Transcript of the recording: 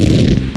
you.